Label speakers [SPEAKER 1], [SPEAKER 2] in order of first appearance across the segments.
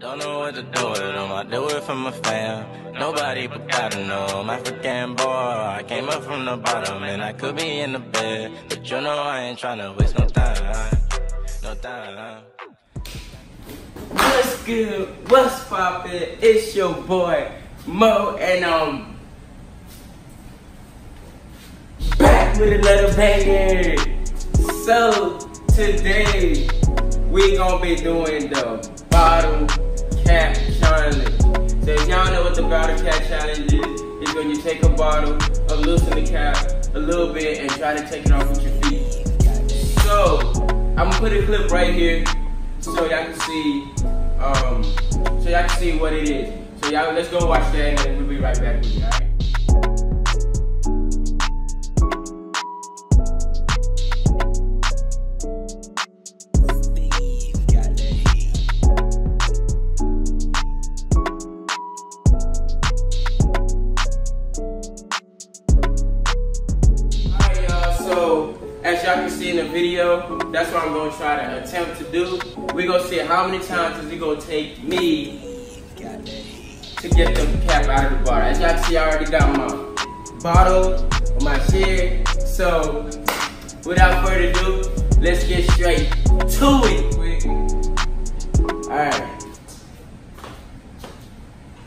[SPEAKER 1] Don't know what to do with them. I do it for my fam. Nobody but God to know. I'm African boy. I came up from the bottom and I could be in the bed. But you know I ain't tryna waste no time. No time.
[SPEAKER 2] What's good? What's poppin'? It's your boy Mo, and um, back with another banger. So today we gonna be doing the bottle challenge. So if y'all know what the bottle cap challenge is, it's when you take a bottle, loosen the cap a little bit, and try to take it off with your feet. So I'm gonna put a clip right here so y'all can see um so y'all can see what it is. So y'all let's go watch that and we'll be right back with you, so as y'all can see in the video, that's what I'm gonna try to attempt to do. We're gonna see how many times is it gonna take me to get the cap out of the bottle. As y'all see, I already got my bottle, my shit. So without further ado, let's get straight to it. Alright.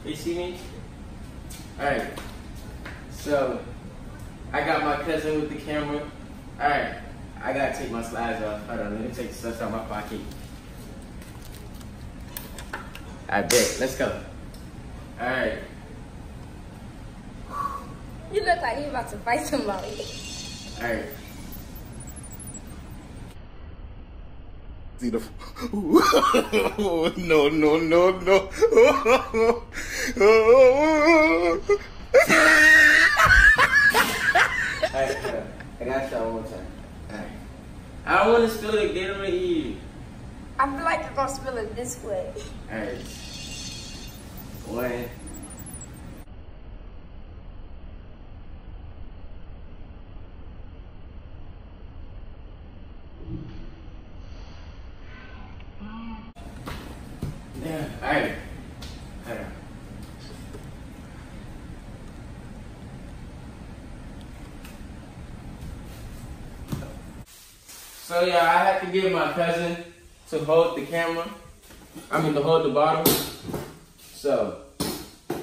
[SPEAKER 2] You see me? Alright. So I got my cousin with the camera. Alright, I gotta take my slides off. Hold on, let me take the stuff out of my pocket. I bet. Let's go. Alright.
[SPEAKER 3] You look like you're about to fight somebody.
[SPEAKER 2] Alright.
[SPEAKER 4] See the no no no no
[SPEAKER 2] Alright. I gotta try one more time. Alright. I don't wanna spill it, the Gatorade here.
[SPEAKER 3] I feel like you're gonna spill it this way.
[SPEAKER 2] Alright. One. Yeah, alright. Hold on. So yeah, I had to get my cousin to hold the camera. I mean to hold the bottle. So,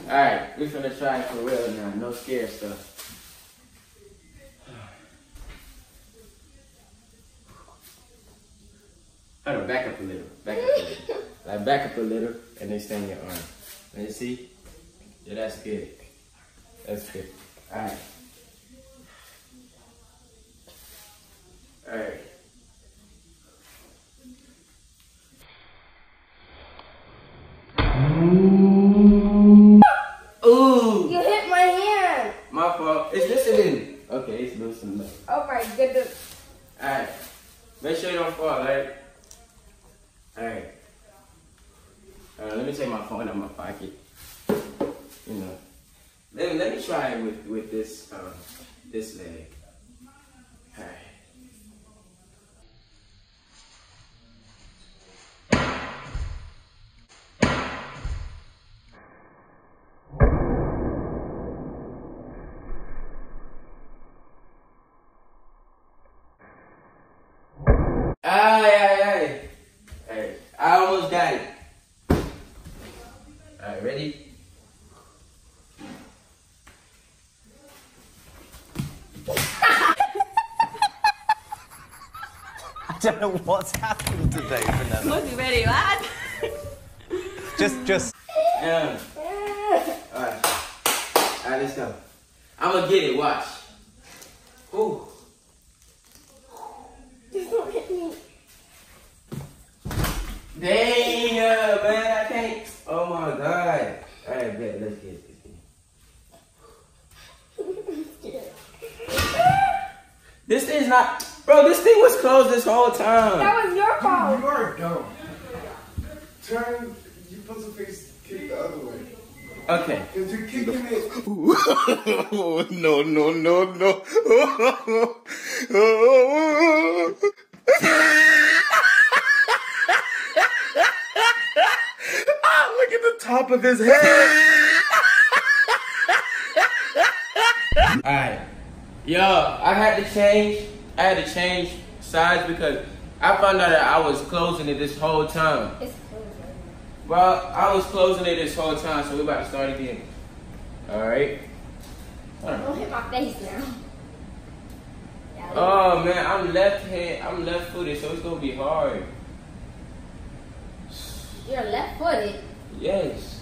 [SPEAKER 2] alright, we're gonna try it for real now. No scare stuff. Hold on, back up a little. Back up a little. Like back up a little and then stand your arm. Let me see. Yeah, that's good. That's good. Alright. Alright. Ooh!
[SPEAKER 3] You hit my hand.
[SPEAKER 2] My fault. It's loosening. Okay, it's loosening.
[SPEAKER 3] Oh my goodness.
[SPEAKER 2] Alright. Make sure you don't fall, alright? Alright. Alright, let me take my phone out of my pocket. You know. Let me, let me try it with, with this um this leg. Alright. Ay, ay, ay. Hey, I almost got it. Alright, ready?
[SPEAKER 1] I don't know what's happened today, Vanessa.
[SPEAKER 5] Must be very bad.
[SPEAKER 1] Just, just.
[SPEAKER 2] Yeah. Alright. Alright, let's go. I'm gonna get it, watch. Ooh.
[SPEAKER 3] Just don't hit me.
[SPEAKER 2] Damn, uh, man, I can't. Oh my god. Alright, bet, let's get it. This is not. Bro, this thing was closed this whole time.
[SPEAKER 3] That was your fault.
[SPEAKER 4] You are dumb. Turn. You supposed to face kick the other way.
[SPEAKER 2] Okay.
[SPEAKER 4] Cause you're kicking it. no no no no. oh, look at the top of his head.
[SPEAKER 2] Alright. Yo, I had to change. I had to change sides because I found out that I was closing it this whole time.
[SPEAKER 3] It's closing.
[SPEAKER 2] Well, I was closing it this whole time, so we're about to start again. Alright.
[SPEAKER 3] Don't hit my face now. Yeah,
[SPEAKER 2] Oh man, I'm left hand I'm left footed, so it's gonna be hard.
[SPEAKER 3] You're left footed.
[SPEAKER 2] Yes.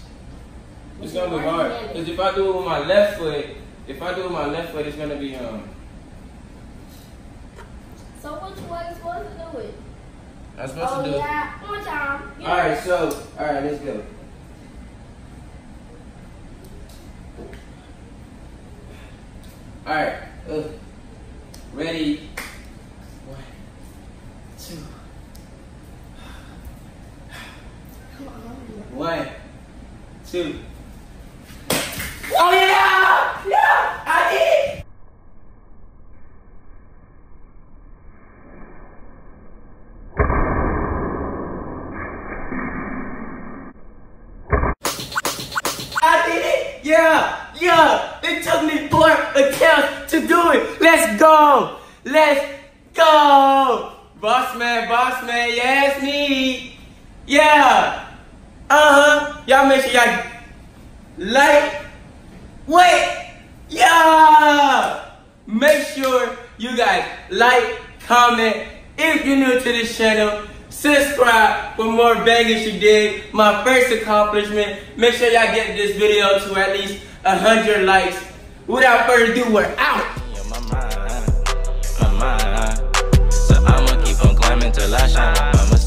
[SPEAKER 2] It's gonna be hard. Because if I do it with my left foot, if I do it with my left foot, it's gonna be um
[SPEAKER 3] So which way you supposed to do it?
[SPEAKER 2] I'm supposed
[SPEAKER 3] oh
[SPEAKER 2] to do it.
[SPEAKER 3] yeah, one time. Yeah.
[SPEAKER 2] Alright, so alright, let's go. Alright, uh, ready. One, two,
[SPEAKER 3] Come on.
[SPEAKER 2] one, two. Oh yeah! Yeah! I did! I did it! Yeah! Yeah! It took me four attempts to do it! Let's go! Let's go! Boss man, boss man, yes me! Yeah! Uh-huh! Y'all make sure y'all like, wait, yeah! Make sure you guys like, comment, if you're new to this channel, subscribe for more bangers you did. My first accomplishment. Make sure y'all get this video to at least 100 likes. Without further ado, we're out.
[SPEAKER 1] My mind. So I'ma keep on climbing till I shine.